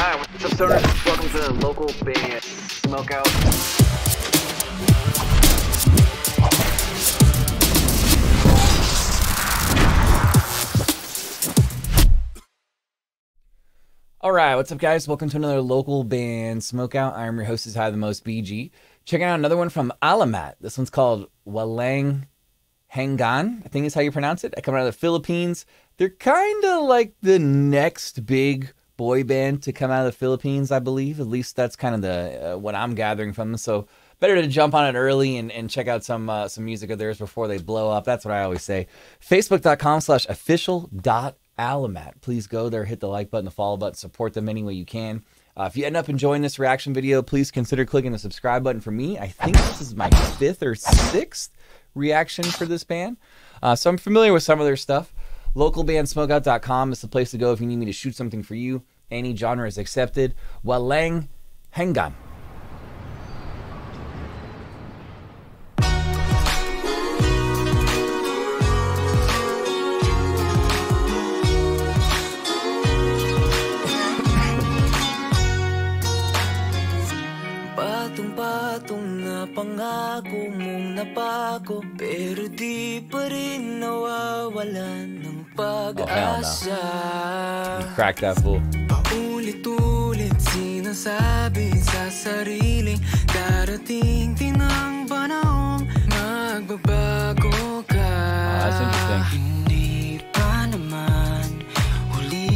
Hi, what's up, stoners? Welcome to the local band Smokeout. All right, what's up, guys? Welcome to another local band Smokeout. I'm your host, is High the Most BG. Checking out another one from Alamat. This one's called Walang Hanggan. I think is how you pronounce it. I come out of the Philippines. They're kind of like the next big boy band to come out of the Philippines, I believe. At least that's kind of the uh, what I'm gathering from them. So better to jump on it early and, and check out some uh, some music of theirs before they blow up. That's what I always say. Facebook.com slash official dot Alamat. Please go there, hit the like button, the follow button, support them any way you can. Uh, if you end up enjoying this reaction video, please consider clicking the subscribe button for me. I think this is my fifth or sixth reaction for this band. Uh, so I'm familiar with some of their stuff. Localbandsmokeout.com is the place to go if you need me to shoot something for you. Any genre is accepted. Walang na pangako mong napako Pero di pa rin nawawalan ng pag-asa oh, Crack that fool. Paulit-ulit sinasabi sa sariling Darating din ang panahong magbabago ka Oh, that's interesting. Hindi pa naman huli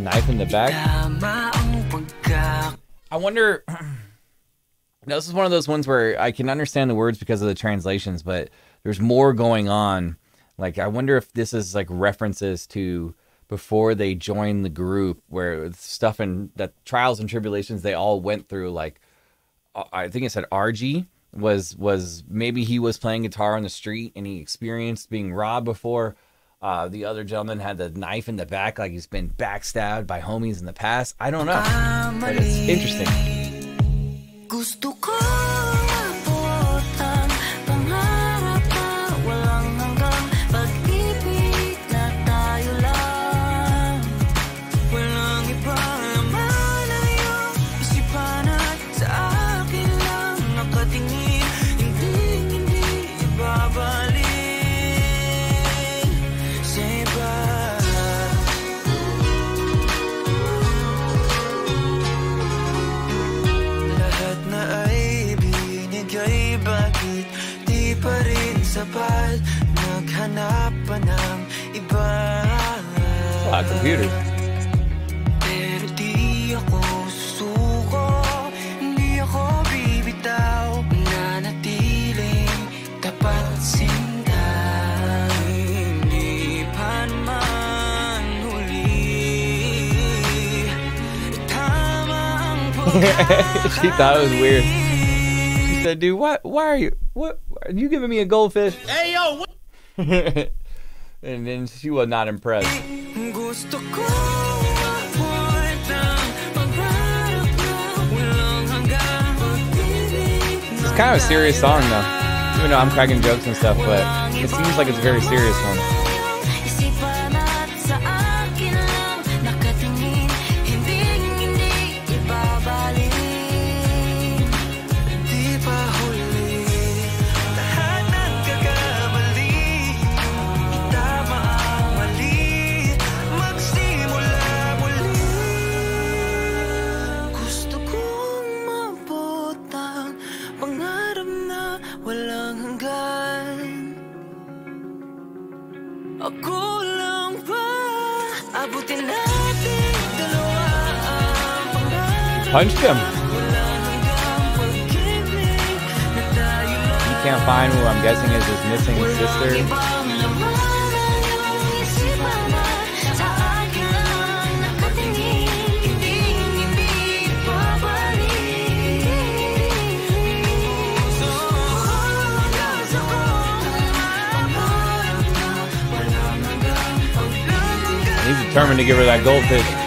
Knife in the back. Tama ang pagkak I wonder. Now, this is one of those ones where I can understand the words because of the translations, but there's more going on. Like, I wonder if this is like references to before they joined the group, where stuff and that trials and tribulations they all went through. Like, uh, I think it said RG was was maybe he was playing guitar on the street and he experienced being robbed before. Uh, the other gentleman had the knife in the back, like he's been backstabbed by homies in the past. I don't know, but it's interesting. Naghanap pa ng iba Ah, computer. Pero di ako susuko Hindi ako bibitaw Nanatiling tapat sinta Hindi pa naman huli Tama ang she thought it was weird. She said, "Dude, what? Why are you? What? Are you giving me a goldfish?" Hey yo! What? and then she was not impressed. Gusto ko mabuhat ang pangarap na walang hanggang pag-ibig na It's kind of a serious song, though. Even though I'm cracking jokes and stuff, but it seems like it's a very serious one. Na walang hanggan ako lang ba? Abutin natin dalawa ang pangarap Punched him. Walang hanggang pag-ibig na tayo lang You can't find who I'm guessing is his missing sister. Determined to give her that goldfish.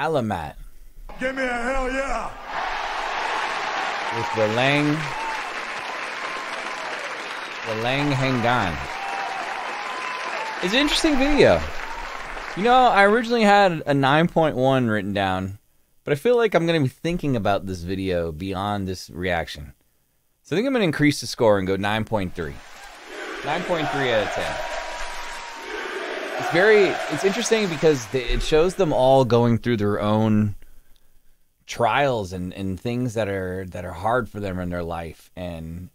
Alamat Give me a hell yeah. with Walang Walang Hanggan. It's an interesting video. You know, I originally had a 9.1 written down, but I feel like I'm going to be thinking about this video beyond this reaction. So I think I'm going to increase the score and go 9.3. 9.3 out of 10. It's very it's interesting because it shows them all going through their own trials and, and things that are that are hard for them in their life. And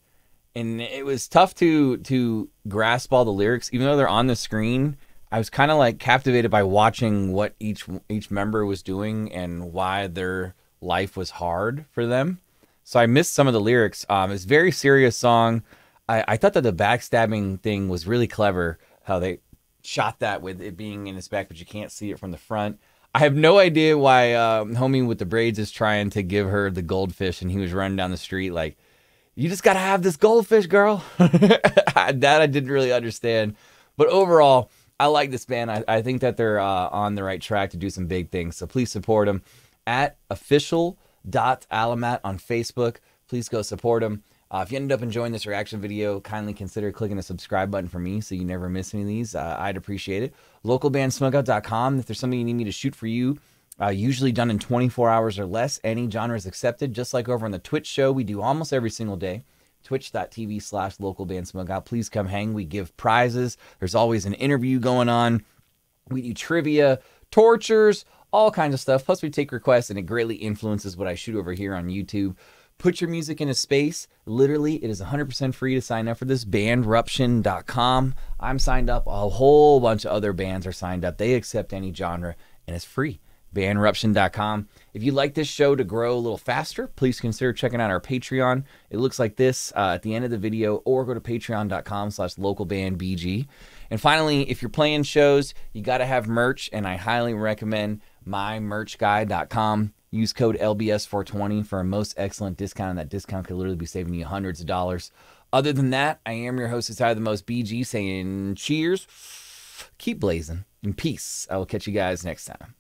and it was tough to to grasp all the lyrics. Even though they're on the screen i was kind of like captivated by watching what each each member was doing and why their life was hard for them. So i missed some of the lyrics. Um it's very serious song. I i thought that the backstabbing thing was really clever how they shot that with it being in his back but you can't see it from the front I have no idea why um, homie with the braids is trying to give her the goldfish, and he was running down the street like, "You just gotta have this goldfish, girl." that I didn't really understand, but overall, I like this band. I, I think that they're uh, on the right track to do some big things. So please support them at official.alamat on Facebook. Please go support them. Uh, if you ended up enjoying this reaction video, kindly consider clicking the subscribe button for me so you never miss any of these. Uh, I'd appreciate it. Localbandsmokeout.com. If there's something you need me to shoot for you, uh, usually done in 24 hours or less, any genre is accepted. Just like over on the Twitch show, we do almost every single day. Twitch.tv slash localbandsmokeout. Please come hang. We give prizes. There's always an interview going on. We do trivia, tortures, all kinds of stuff. Plus, we take requests, and it greatly influences what I shoot over here on YouTube. Put your music in a space. Literally, it is 100% free to sign up for this. Bandruption.com. I'm signed up. A whole bunch of other bands are signed up. They accept any genre, and it's free. Bandruption.com. If you'd like this show to grow a little faster, please consider checking out our Patreon. It looks like this uh, at the end of the video, or go to patreon.com slash localbandbg. And finally, if you're playing shows, you got to have merch, and I highly recommend mymerchguy.com. Use code LBS420 for a most excellent discount, and that discount could literally be saving you hundreds of dollars. Other than that, I am your host, Ty the Most BG, saying cheers, keep blazing, and peace. I will catch you guys next time.